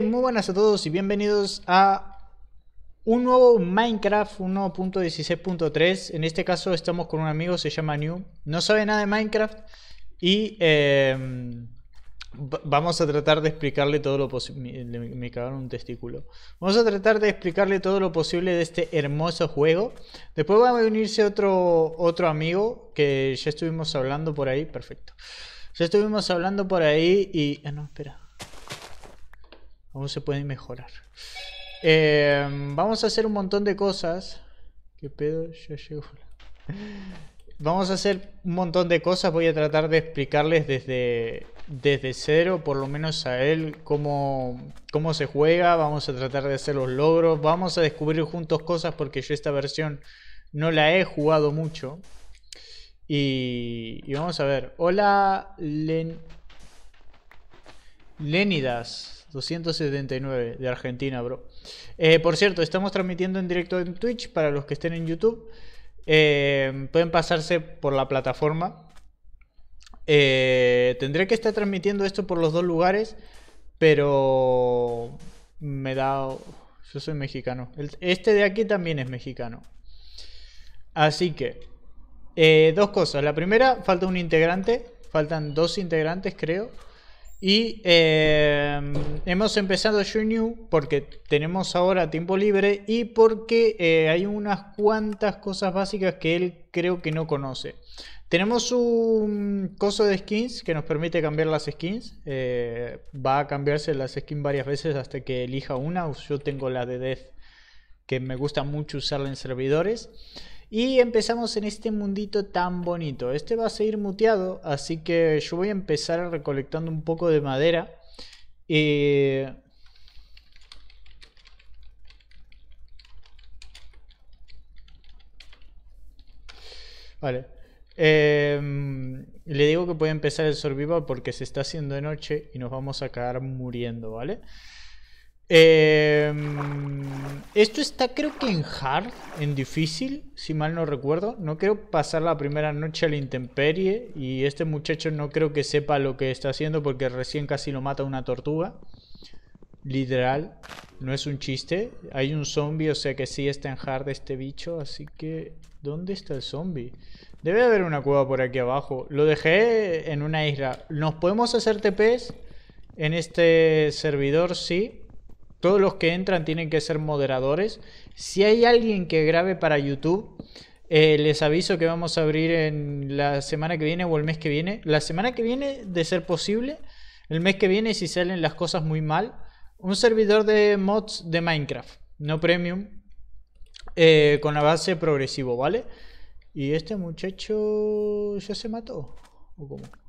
Muy buenas a todos y bienvenidos a un nuevo Minecraft 1.16.3. En este caso estamos con un amigo, se llama New. No sabe nada de Minecraft y em, vamos a tratar de explicarle todo lo posible. Me, cagaron un testículo. Vamos a tratar de explicarle todo lo posible de este hermoso juego. Después va a unirse otro, otro amigo que ya estuvimos hablando por ahí. Perfecto. Ya estuvimos hablando por ahí y... Ah, no, espera. Aún se puede mejorar. Eh, vamos a hacer un montón de cosas. ¿Qué pedo? Ya llegó. Vamos a hacer un montón de cosas. Voy a tratar de explicarles desde, desde cero, por lo menos a él, cómo, cómo se juega. Vamos a tratar de hacer los logros. Vamos a descubrir juntos cosas porque yo esta versión no la he jugado mucho. Y, y vamos a ver. Hola, Len... Lenidas. 279 de Argentina, bro. Eh, por cierto, estamos transmitiendo en directo en Twitch para los que estén en YouTube. Eh, pueden pasarse por la plataforma. Eh, tendré que estar transmitiendo esto por los dos lugares, pero me da... Yo soy mexicano. Este de aquí también es mexicano. Así que, dos cosas. La primera, falta un integrante. Faltan dos integrantes, creo. Y em, hemos empezado New porque tenemos ahora tiempo libre y porque eh, hay unas cuantas cosas básicas que él creo que no conoce. Tenemos un coso de skins que nos permite cambiar las skins. Eh, va a cambiarse las skins varias veces hasta que elija una. Yo tengo la de Death que me gusta mucho usarla en servidores. Y empezamos en este mundito tan bonito. Este va a seguir muteado, así que yo voy a empezar recolectando un poco de madera. Vale. Em, le digo que puede empezar el survival porque se está haciendo de noche y nos vamos a quedar muriendo, ¿vale? Em, esto está creo que en hard, en difícil, si mal no recuerdo. No quiero pasar la primera noche a la intemperie y este muchacho no creo que sepa lo que está haciendo porque recién casi lo mata una tortuga. Literal, no es un chiste. Hay un zombie, o sea que sí está en hard este bicho, así que... ¿Dónde está el zombie? Debe haber una cueva por aquí abajo. Lo dejé en una isla. ¿Nos podemos hacer TPs? En este servidor, sí. Todos los que entran tienen que ser moderadores. Si hay alguien que grabe para YouTube, eh, les aviso que vamos a abrir en la semana que viene o el mes que viene. La semana que viene, de ser posible. El mes que viene, si salen las cosas muy mal. Un servidor de mods de Minecraft, no premium. Eh, con la base progresivo, ¿vale? ¿Y este muchacho ya se mató? ¿O cómo?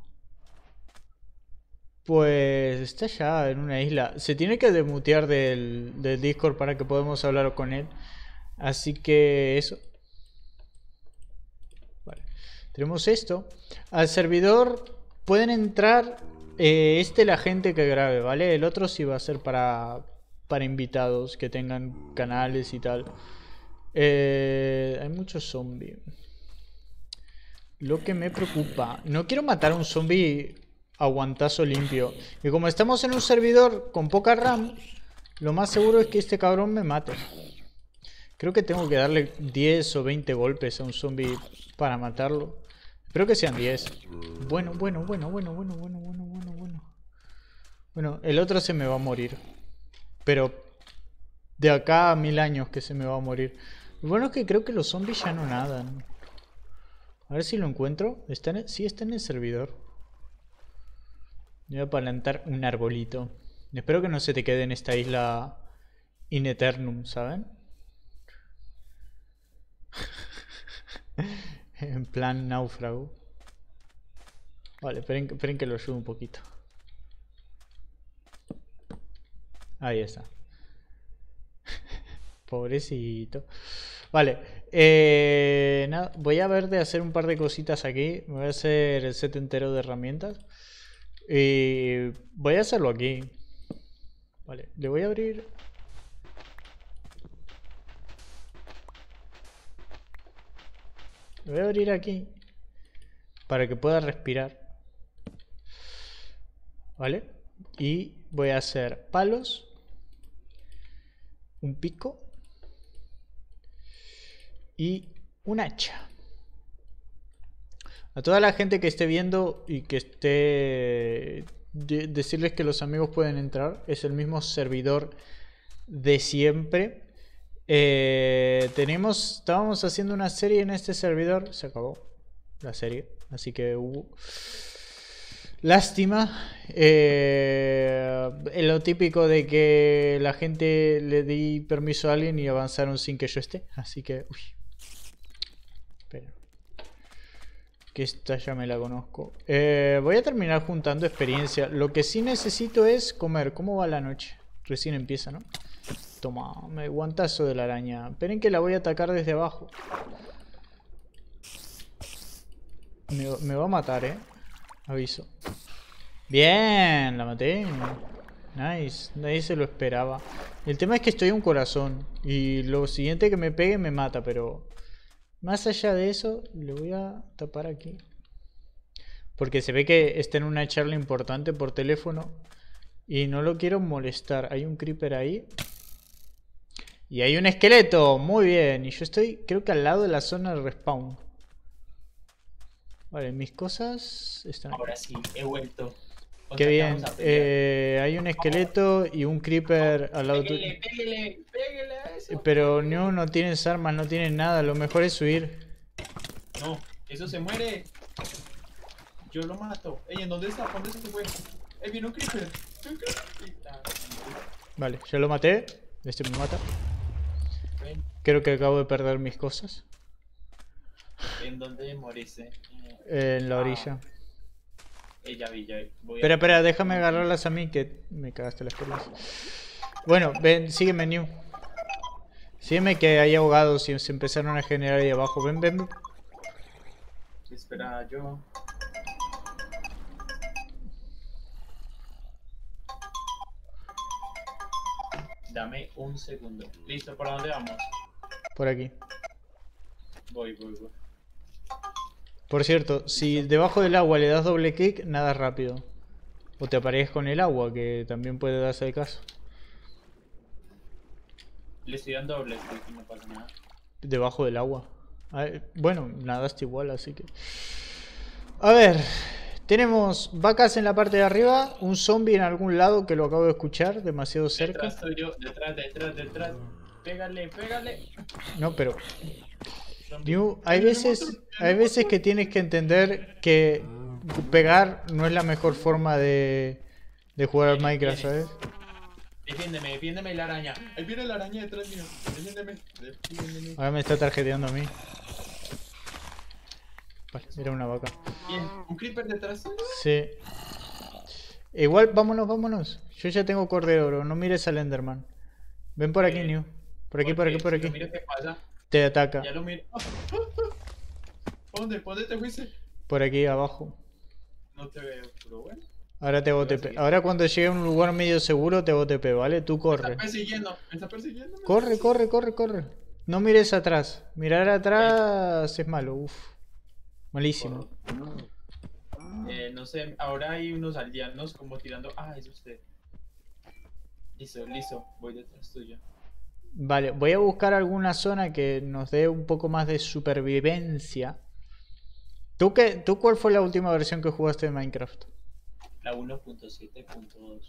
Pues está ya en una isla. Se tiene que demutear del, Discord para que podamos hablar con él. Así que eso. Vale. Tenemos esto. Al servidor pueden entrar eh, este la gente que grabe, ¿vale? El otro sí va a ser para, para invitados que tengan canales y tal. Eh, hay muchos zombies. Lo que me preocupa. No quiero matar a un zombie aguantazo limpio. Y como estamos en un servidor con poca RAM, lo más seguro es que este cabrón me mate. Creo que tengo que darle 10 o 20 golpes a un zombie para matarlo. Espero que sean 10. Bueno, bueno, bueno, bueno, bueno, bueno, bueno, bueno, bueno. Bueno, el otro se me va a morir. Pero de acá a mil años que se me va a morir. Lo bueno es que creo que los zombies ya no nadan. A ver si lo encuentro. ¿Está en Sí, está en el servidor. Voy a plantar un arbolito. Espero que no se te quede en esta isla in eternum, ¿saben? en plan náufrago. Vale, esperen, esperen que lo ayude un poquito. Ahí está. Pobrecito. Vale. Eh, voy a ver de hacer un par de cositas aquí. Voy a hacer el set entero de herramientas. Y voy a hacerlo aquí. Vale, le voy a abrir... Le voy a abrir aquí. Para que pueda respirar. ¿Vale? Y voy a hacer palos. un pico y un hacha. A toda la gente que esté viendo y que esté... decirles que los amigos pueden entrar. Es el mismo servidor de siempre. Eh, tenemos... Estábamos haciendo una serie en este servidor. Se acabó la serie. Así que hubo... Lástima. Eh, lo típico de que la gente le di permiso a alguien y avanzaron sin que yo esté. Así que... Uy. Que esta ya me la conozco. Eh, voy a terminar juntando experiencia. Lo que sí necesito es comer. ¿Cómo va la noche? Recién empieza, ¿no? Toma, me guantazo de la araña. Esperen que la voy a atacar desde abajo. Me, me va a matar, ¿eh? Aviso. Bien, la maté. Nice, nadie se lo esperaba. El tema es que estoy un corazón. Y lo siguiente que me pegue me mata, pero... Más allá de eso, le voy a tapar aquí. Porque se ve que está en una charla importante por teléfono. Y no lo quiero molestar. Hay un creeper ahí. Y hay un esqueleto. Muy bien. Y yo estoy, creo que al lado de la zona de respawn. Vale, mis cosas están Ahora sí, he vuelto. Qué bien. Eh, hay un esqueleto y un creeper al lado tuyo. Pégale, pégale a eso. Pero no, no tienes armas, no tienes nada. Lo mejor es huir. No, eso se muere. Yo lo mato. Ey, ¿en dónde está? ¿Dónde se fue? Ey, viene un creeper. Vale, ya lo maté. Este me mata. Creo que acabo de perder mis cosas. ¿En dónde moriste? en la orilla. Ella vi, ya voy espera, espera, déjame agarrarlas a mí que me cagaste las perlas. Bueno, ven, sígueme, New. Sígueme que hay ahogados y se empezaron a generar ahí abajo. Ven, ven. Espera, yo. Dame un segundo. Listo, ¿para dónde vamos? Por aquí. Voy, voy, voy. Por cierto, si debajo del agua le das doble clic, nada rápido. O te apareces con el agua, que también puede darse el caso. Le estoy dando doble clic y no pasa nada. Debajo del agua. bueno, nadaste igual, así que... A ver, tenemos vacas en la parte de arriba, un zombie en algún lado que lo acabo de escuchar, demasiado cerca. Detrás estoy yo, detrás, detrás, detrás. Pégale, pégale. No, pero hay veces, hay veces que tienes que entender que pegar no es la mejor forma de, de jugar al Minecraft, ¿sabes? Defiéndeme, defiéndeme la araña. Ahí viene la araña detrás mío. Defiéndeme, defiéndeme. Ahora me está tarjeteando a mí. Vale, era una vaca. Bien, ¿un creeper detrás? Sí. Igual, vámonos, vámonos. Yo ya tengo cordero, no mires al Enderman. Ven por aquí, New. Por aquí, por aquí, por aquí. Te ataca. Ya lo miro. ¿Dónde? ¿Dónde te fuiste? Por aquí abajo. No te veo, pero bueno. Ahora te hago TP. Ahora cuando llegue a un lugar medio seguro te hago TP, ¿vale? Tú corre. Me está persiguiendo, me está persiguiendo. corre, corre, corre, corre. No mires atrás. Mirar atrás es malo, uff. Malísimo. Eh, no sé, ahora hay unos aldeanos como tirando. Ah, es usted. Listo, listo. Voy detrás tuyo. Vale, voy a buscar alguna zona que nos dé un poco más de supervivencia. ¿Tú, qué, ¿Tú cuál fue la última versión que jugaste de Minecraft? La 1.7.2.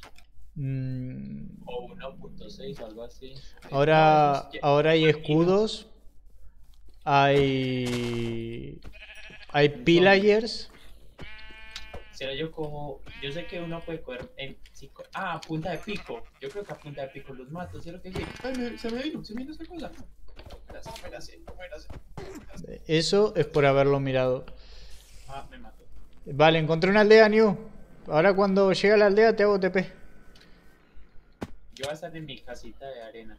Mm. O 1.6 o algo así. Ahora, ahora hay escudos. Hay... Hay pillagers yo cojo, yo sé que uno puede coger en ah, a punta de pico. Yo creo que a punta de pico los mato, ¿sí lo que sí? Ay, se me vino, se me vino esa cosa. Eso es por haberlo mirado. Ah, me mato. Vale, encontré una aldea, New. Ahora cuando llegue a la aldea te hago TP. Yo voy a estar en mi casita de arena.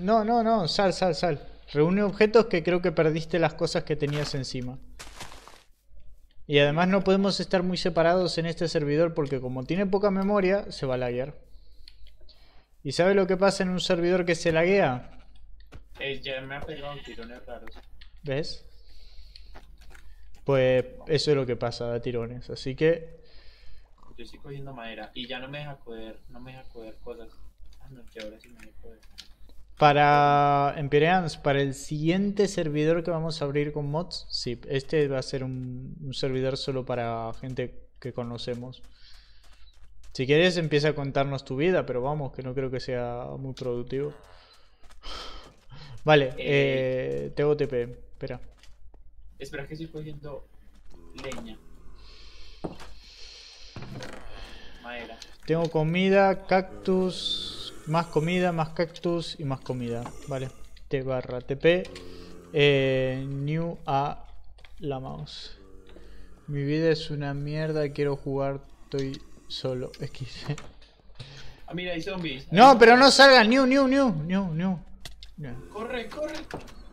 no, no, no, sal, sal, sal. Reúne objetos que creo que perdiste las cosas que tenías encima. Y además no podemos estar muy separados en este servidor porque como tiene poca memoria, se va a laguear. ¿Y sabe lo que pasa en un servidor que se laguea? Eh, ya me ha pegado tirones raros. ¿Ves? Pues eso es lo que pasa, da tirones. Así que... Yo estoy cogiendo madera y ya no me deja coger, no me deja coger cosas. Ah, no, que ahora sí me deja coger. Para Empireans, para el siguiente servidor que vamos a abrir con mods, sí, este va a ser un, un servidor solo para gente que conocemos. Si quieres empieza a contarnos tu vida, pero vamos, que no creo que sea muy productivo. Vale, eh, tengo TP, espera. Espera que estoy cogiendo leña. Madera. Tengo comida, cactus, más comida, más cactus y más comida. Vale, T barra TP. Eh, new a la mouse. Mi vida es una mierda, quiero jugar, estoy solo. X. Ah, mira, hay zombies. No, pero no salgan, new, new, new, new, new. new. Corre, corre.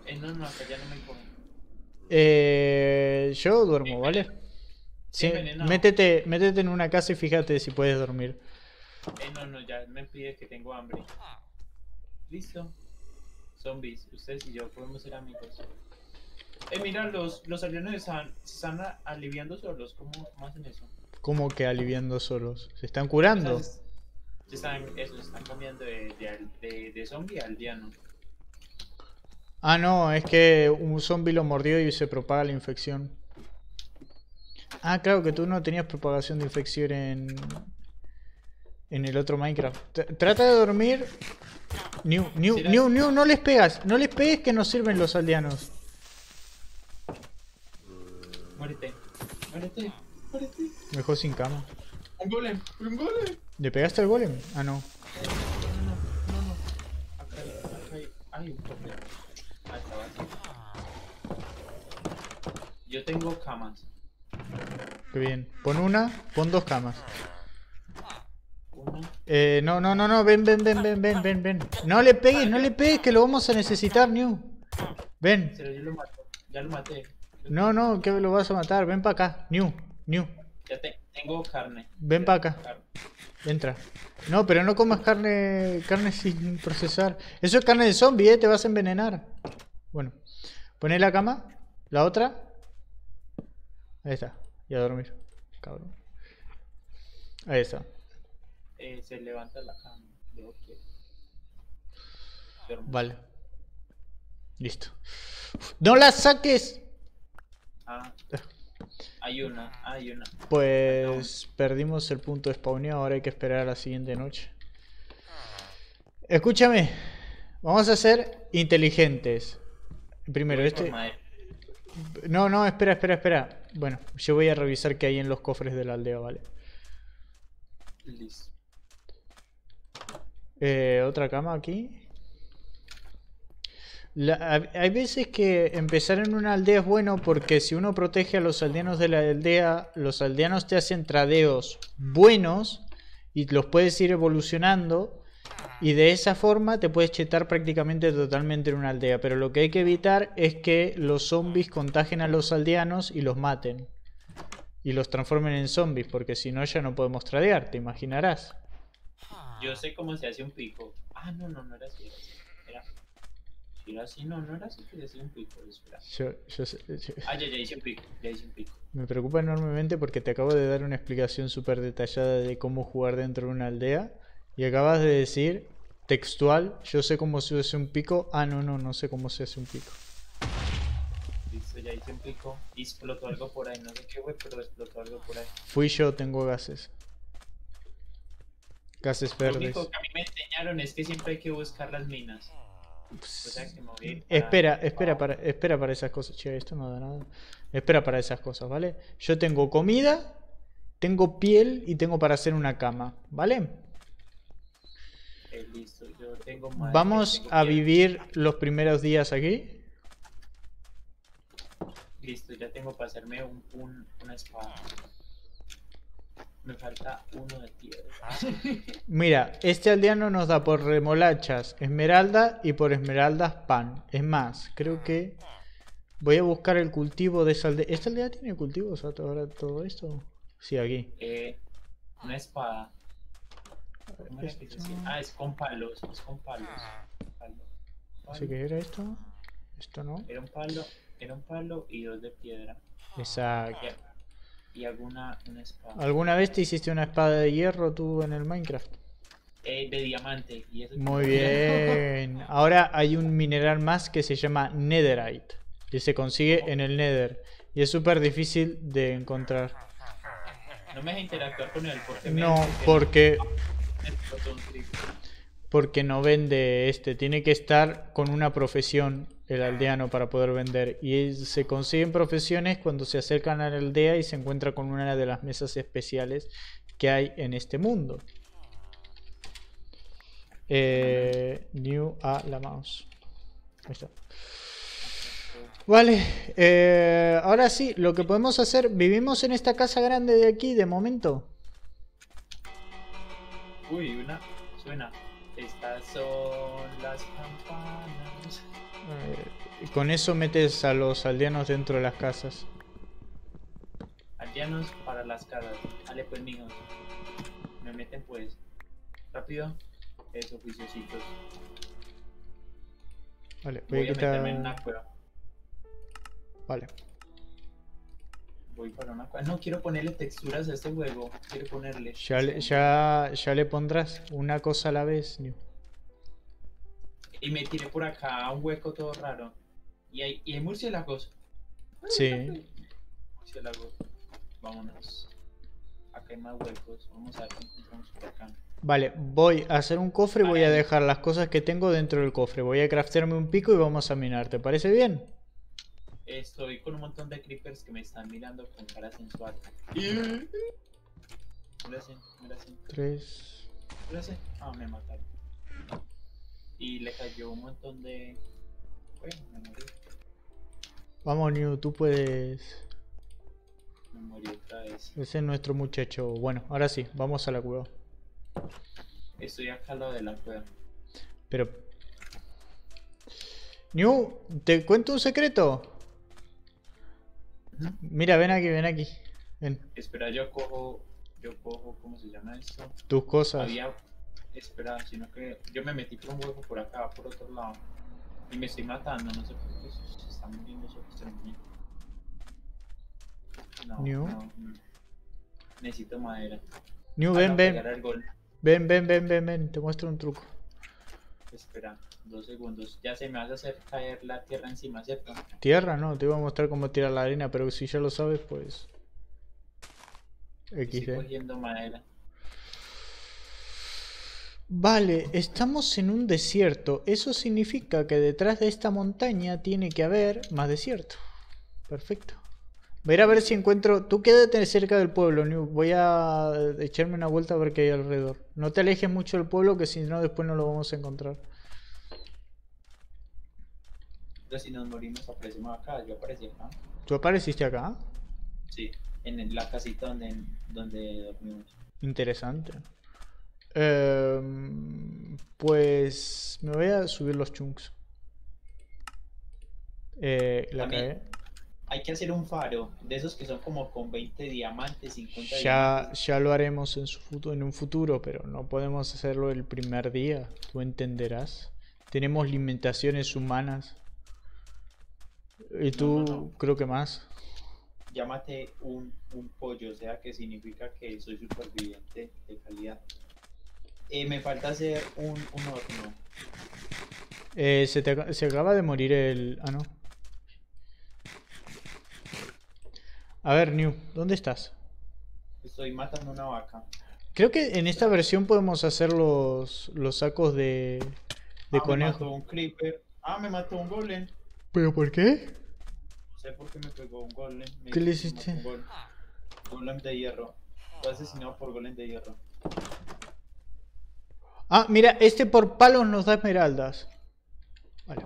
Eh, no, no, acá ya no me comen. Eh, yo duermo, ¿vale? Sí, métete, métete en una casa y fíjate si puedes dormir. Eh, no, no, ya me pide que tengo hambre. Listo. Zombies, ustedes y yo podemos ser amigos. Eh, mira, los, los alienos están, se están aliviando solos. ¿Cómo, cómo hacen eso? Como que aliviando solos. ¿Se están curando? O sea, se- están, eso, se están cambiando de, de, de, de zombie a aldeano. Ah, no, es que un zombie lo mordió y se propaga la infección. Ah, claro que tú no tenías propagación de infección en. En el otro Minecraft. T- Trata de dormir. New, new, new, new, no les pegas. No les pegues que nos sirven los aldeanos. Muérete, muérete, muérete. Mejor sin cama. Un golem, un golem. ¿Le pegaste al golem? Ah, no. No, no, no, no. Acá hay, acá hay, hay un cofre. Ah, está vacío. Yo tengo camas. Qué bien. Pon una, pon dos camas. Eh, no, no, no, no, ven, ven, ven, ven, ven, ven, ven. No le pegues, no le pegues, que lo vamos a necesitar, New. Ven. Pero yo lo mato. Ya lo maté. No, no, que lo vas a matar. Ven para acá, New, New. Ya te, tengo carne. Ven pa' acá. Carne. Entra. No, pero no comas carne, carne sin procesar. Eso es carne de zombie, eh, te vas a envenenar. Bueno, poné la cama, la otra. Ahí está, y a dormir. Cabrón. Ahí está. Eh, se levanta la cama. Yo. Vale. Listo. ¡No la saques! Ah. Hay una, hay una. Pues perdimos el punto de spawneo, ahora hay que esperar a la siguiente noche. Escúchame, vamos a ser inteligentes. Primero, este... No, no, espera, espera, espera. Bueno, yo voy a revisar qué hay en los cofres de la aldea, ¿vale? Listo. Eh, Otra cama aquí. La- hay- veces que empezar en una aldea es bueno porque si uno protege a los aldeanos de la aldea, los aldeanos te hacen tradeos buenos y los puedes ir evolucionando y de esa forma te puedes chetar prácticamente totalmente en una aldea. Pero lo que hay que evitar es que los zombies contagien a los aldeanos y los maten. Y los transformen en zombies porque si no ya no podemos tradear, te imaginarás. Yo sé cómo se hace un pico. Ah, no, no, no era así. Era así. Era, si era así, no, no era así que se hacía un pico. Espera. Yo, yo sé- yo- Ah, ya, ya hice un pico. Ya hice un pico. Me preocupa enormemente porque te acabo de dar una explicación súper detallada de cómo jugar dentro de una aldea y acabas de decir textual, yo sé cómo se hace un pico, ah no, no, no sé cómo se hace un pico. Listo, ya hice un pico. Y explotó algo por ahí. No sé qué fue, pero explotó algo por ahí. Fui yo, tengo gases. Gases Lo verdes. único que a mí me enseñaron es que siempre hay que buscar las minas. O sea que me voy a ir para- Espera, espera para, espera para esas cosas. Che, esto no da nada. Espera para esas cosas, ¿vale? Yo tengo comida, tengo piel y tengo para hacer una cama, ¿vale? Eh, listo, yo tengo madera, Vamos tengo a piedra. vivir los primeros días aquí. Listo, ya tengo para hacerme un, un- una espada. Me falta uno de piedra. Mira, este aldeano nos da por remolachas esmeralda y por esmeraldas pan. Es más, creo que voy a buscar el cultivo de esa aldea. ¿Esta aldea tiene cultivos ahora todo esto? Sí, aquí. Eh, una espada. ¿Cómo era que? Ah, es con palos. Es con palos. Palo. Palo. qué era esto. Esto no. Era un palo, era un palo y dos de piedra. Exacto. Y, y hago una, una espada. ¿Alguna vez te hiciste una espada de hierro tú en el Minecraft? Eh, de diamante. Y eso Muy bien. Ahora hay un mineral más que se llama Netherite. Y se consigue en el Nether. Y es súper difícil de encontrar. No me deja interactuar con él porque No, porque, me creeper. Porque no vende este. Tiene que estar con una profesión el aldeano para poder vender. Y se consiguen profesiones cuando se acercan a la aldea y se encuentra con una de las mesas especiales que hay en este mundo. Eh, new a la mouse. Ahí está. Vale, eh, ahora sí, lo que podemos hacer, vivimos en esta casa grande de aquí de momento. Uy, una suena. Estas son las campanas. Eh, con eso metes a los aldeanos dentro de las casas. Aldeanos para las casas. Dale pues, mijos. Me meten pues. Rápido. Eso, juiciositos. Vale, voy, Voy a a meterme en quitar. una cueva. Vale, Voy para una cueva. No quiero ponerle texturas a este juego. Quiero ponerle. ya le, ya, ya le pondrás una cosa a la vez. New. Y me tiré por acá a un hueco todo raro. Y hay, y hay murciélagos. Sí, Murciélagos. Vámonos. Acá hay más huecos. Vamos a ver qué encontramos por acá. vale, voy a hacer un cofre y voy a dejar las cosas que tengo dentro del cofre. Voy a craftearme un pico y vamos a minar. ¿Te parece bien? Estoy con un montón de creepers que me están mirando con cara sensual. Mira así, Tres. así. Ah, me mataron. Y le cayó un montón de... Bueno, me morí. Vamos, New, tú puedes. Me morí otra vez. Ese es nuestro muchacho. Bueno, ahora sí, vamos a la cueva. Estoy acá al lado de la cueva. Pero. New, ¿te cuento un secreto? Mira, ven aquí, ven aquí. Ven, Espera, yo cojo... Yo cojo... ¿Cómo se llama esto? tus cosas. Había... Espera, sino que yo me metí por un hueco por acá, por otro lado. Y me estoy matando, no sé por qué se- se está muriendo solo este. No, New. no, no. Necesito madera. New, ven, ven. Ven, ven, ven, ven, ven. Te muestro un truco. Espera, dos segundos. Ya se me vas a hacer caer la tierra encima, ¿cierto? Tierra, no, te iba a mostrar cómo tirar la arena, pero si ya lo sabes, pues. Estoy cogiendo madera. Vale, estamos en un desierto. Eso significa que detrás de esta montaña tiene que haber más desierto. Perfecto. Voy a ir a ver si encuentro. Tú quédate cerca del pueblo, New. Voy a echarme una vuelta a ver qué hay alrededor. No te alejes mucho del pueblo, que si no, después no lo vamos a encontrar. Entonces, si nos morimos, aparecemos acá. Yo aparecí acá. ¿Tú apareciste acá? Sí, en la casita donde, donde dormimos. Interesante. Em, pues me voy a subir los chunks. Eh, la cagué. Hay que hacer un faro, de esos que son como con 20 diamantes, 50 Ya, diamantes. ya lo haremos en, su futu- en un futuro, pero no podemos hacerlo el primer día. Tú entenderás. Tenemos limitaciones humanas. Y tú, no, no. creo que más. Llámate un, un pollo, o sea que significa que soy superviviente de calidad. Eh, me falta hacer un, un horno. Eh, se, te se acaba de morir el... Ah, no. A ver, New, ¿dónde estás? Estoy matando una vaca. Creo que en esta versión podemos hacer los, los sacos de, de ah, me mató conejo. un creeper. Ah, me mató un golem. ¿Pero por qué? No sé por qué me pegó un golem. Me- ¿Qué le hiciste? un golem. Golem de hierro. Fue asesinado por golem de hierro. Ah, mira, este por palos nos da esmeraldas. Vale.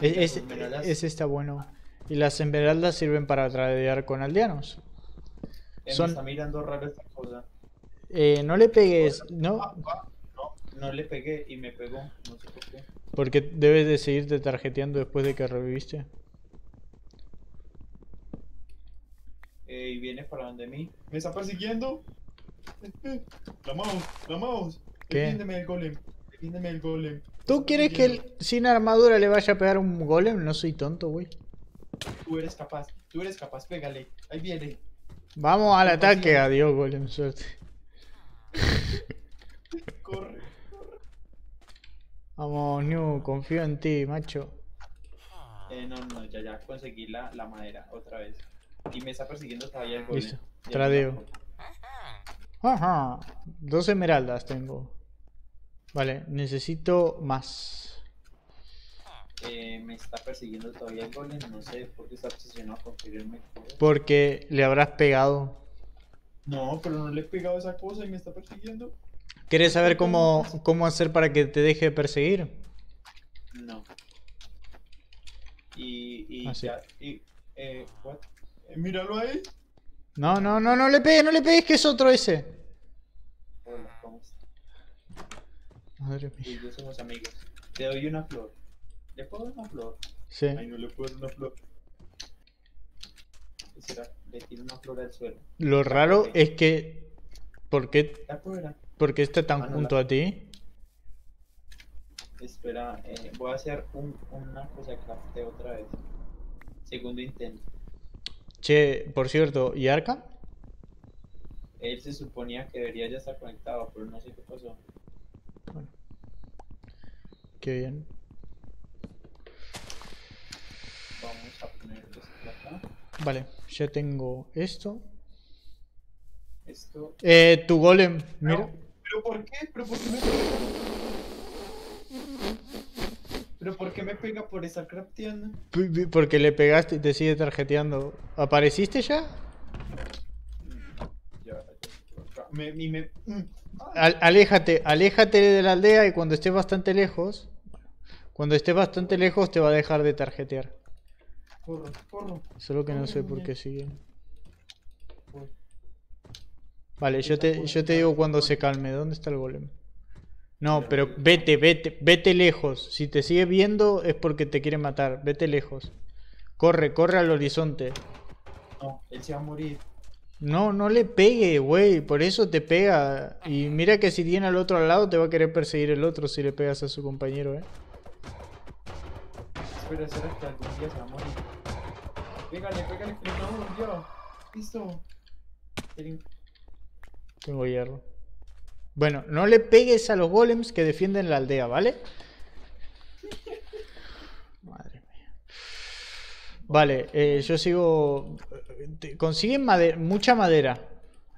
Es- esmeraldas. ese está bueno. Y las esmeraldas sirven para tradear con aldeanos. Eh, Son- Me está mirando raro esta cosa. Eh, no le pegues, ¿no? Ah, ah, no, no le pegué y me pegó. No sé por qué. Porque debes de seguirte tarjeteando después de que reviviste. Eh, y viene para donde mí. ¿Me está persiguiendo? La mouse, la mouse. ¿Qué? Defiéndeme el golem. Defiéndeme el golem. ¿Tú quieres que sin armadura le vaya a pegar un golem? No soy tonto, güey. Tú eres capaz, tú eres capaz, pégale. Ahí viene. Vamos al ataque, adiós, golem, suerte. Corre. Vamos, New, confío en ti, macho. Eh, no, no, ya, ya conseguí la, la madera otra vez. Y me está persiguiendo todavía el golem. Listo, tradeo. Ajá, dos esmeraldas tengo. Vale, necesito más. Eh, me está persiguiendo todavía el golem, no sé por qué está obsesionado con quererme comer. Porque le habrás pegado. No, pero no le he pegado esa cosa y me está persiguiendo. ¿Quieres saber cómo, cómo hacer para que te deje de perseguir? No. Y, y Ah, sí. ya, y, eh, what? Eh, míralo ahí. No, no, no, no le pegues, no le pegues, que es otro ese. Hola, ¿cómo estás? Madre Y mía. yo somos amigos. Te doy una flor. ¿Le puedo dar una flor? Sí. Ay, no le puedo dar una flor. ¿Qué será? Le tiro una flor al suelo. Lo raro es que... ¿Por qué, por qué está tan Ah, no, junto la- a ti? Espera, eh, voy a hacer un, una cosa crafteo otra vez. Segundo intento. Che, por cierto, ¿y Arca? Él se suponía que debería ya estar conectado, pero no sé qué pasó. Bueno. Qué bien. Vamos a poner esto acá. Vale, ya tengo esto. Esto. Eh, tu golem, mira. No, ¿Pero por qué? ¿Pero por qué me pega? ¿Pero por qué me pega por estar crafteando? Porque le pegaste y te sigue tarjeteando. ¿Apareciste ya? Ya, ya, ya. Me, y me... mm. Al- aléjate, aléjate de la aldea y cuando estés bastante lejos, cuando estés bastante lejos te va a dejar de tarjetear. Corro, corro. Solo que no sé por qué sigue. Voy. Vale, yo te, yo te digo cuando se calme. ¿Dónde está el golem? No, pero vete, vete, vete lejos. Si te sigue viendo es porque te quiere matar. Vete lejos. Corre, corre al horizonte. No, él se va a morir. No, no le pegue, güey. Por eso te pega. Y mira que si tiene al otro al lado te va a querer perseguir el otro si le pegas a su compañero, eh. Espera, espera que algún día se va a morir. Pégale, pégale, que no, ya. Listo. Tengo hierro. Bueno, no le pegues a los golems que defienden la aldea, ¿vale? Madre mía. Vale, eh, yo sigo. Consiguen made- mucha madera.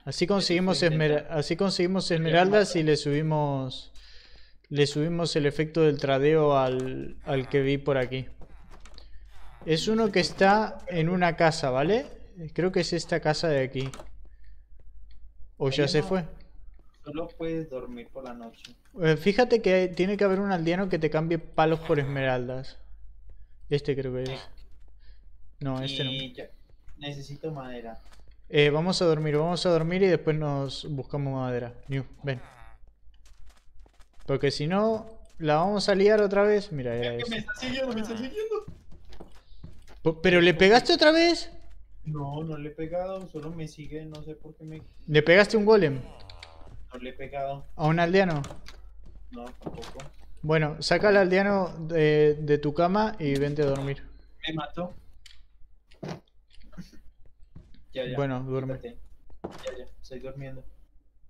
Así conseguimos, estoy esmera- intentando. así conseguimos esmeraldas y le subimos. Le subimos el efecto del tradeo al, al que vi por aquí. Es uno que está en una casa, ¿vale? Creo que es esta casa de aquí. ¿O ya se fue? Solo puedes dormir por la noche. Eh, fíjate que tiene que haber un aldeano que te cambie palos por esmeraldas. Este creo que es. No, este no. y. Necesito madera. Eh, vamos a dormir, vamos a dormir y después nos buscamos madera. New, ven. Porque si no, la vamos a liar otra vez. Mira, era Es que me está siguiendo, me está siguiendo. ¿Pero le pegaste otra vez? No, no le he pegado, solo me sigue, no sé por qué me... ¿Le pegaste un golem? No le he pegado. ¿A un aldeano? No, tampoco. Bueno, saca al aldeano de, de tu cama y vente a dormir. Me mató. Ya, ya. Bueno, duerme. Ya, ya, estoy durmiendo.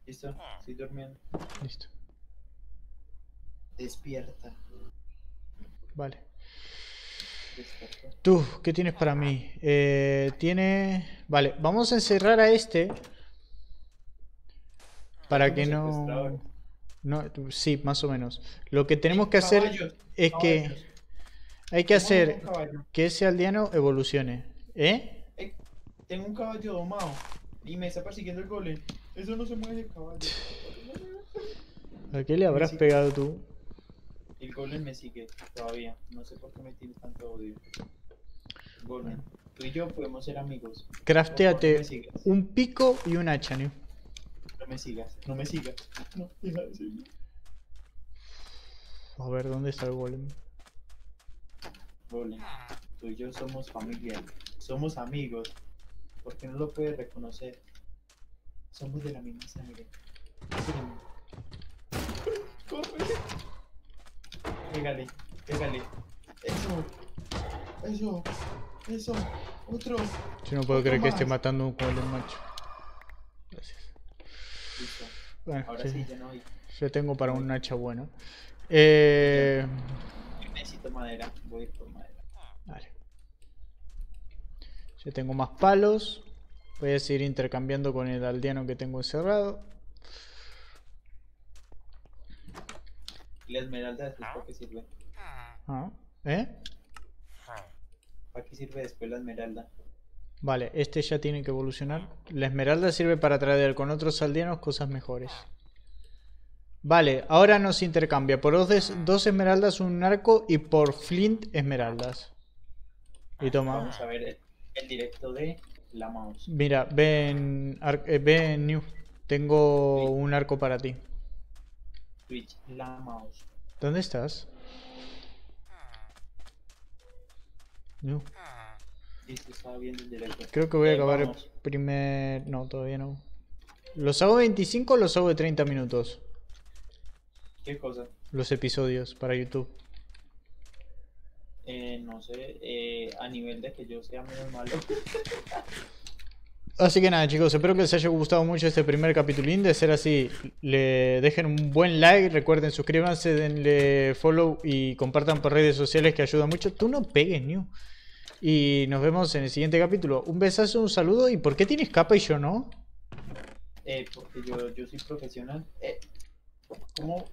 ¿Listo? Estoy durmiendo. Listo. Despierta. Vale. Tú, ¿qué tienes para mí? Eh, tiene... Vale, vamos a encerrar a este. Para que no... no... Sí, más o menos. Lo que tenemos que hacer es que hay que hacer que ese aldeano evolucione. ¿Eh? Tengo un caballo domado y me está persiguiendo el golem. Eso no se mueve el caballo. ¿A qué le habrás pegado tú? El golem me sigue todavía. No sé por qué me tienes tanto odio. Golem, tú y yo podemos ser amigos. No Crafteate un pico y un hacha, ¿no? No me sigas. No me sigas. No, deja de seguirme. A ver, ¿dónde está el golem? Golem, tú y yo somos familia. Somos amigos. ¿Por qué no lo puedes reconocer? Somos de la misma sangre. ¡Corre! Pégale, pégale. Eso. Eso. Eso. Otro. Yo no puedo creer que esté matando un golem, macho. Gracias. Listo. Bueno, Ahora sí, sí, ya no hay. yo tengo para un hacha bueno. Eh... Necesito madera, voy por madera. Vale. Ya tengo más palos. Voy a seguir intercambiando con el aldeano que tengo encerrado. ¿Y la esmeralda después para qué sirve? Ah, ¿Eh? ¿Para qué sirve después la esmeralda? Vale, este ya tiene que evolucionar. La esmeralda sirve para traer con otros aldeanos cosas mejores. Vale, ahora nos intercambia por dos, des- dos esmeraldas un arco y por flint esmeraldas. Y toma. Vamos a ver el, el directo de la mouse. Mira, ven, ar- eh, ven New. Tengo un arco para ti. Twitch, la mouse. ¿Dónde estás? Directo. Creo que voy a acabar el primer... No, todavía no. ¿Los hago 25 o los hago de 30 minutos? ¿Qué cosa? Los episodios para YouTube. Eh, no sé, eh, a nivel de que yo sea medio malo. Así que nada chicos, espero que les haya gustado mucho este primer capitulín. De ser así, le dejen un buen like, recuerden suscríbanse, denle follow y compartan por redes sociales que ayuda mucho. Tú no pegues, New. Y nos vemos en el siguiente capítulo. Un besazo, un saludo. ¿Y por qué tienes capa y yo no? Eh, porque yo, yo soy profesional. Eh, ¿Cómo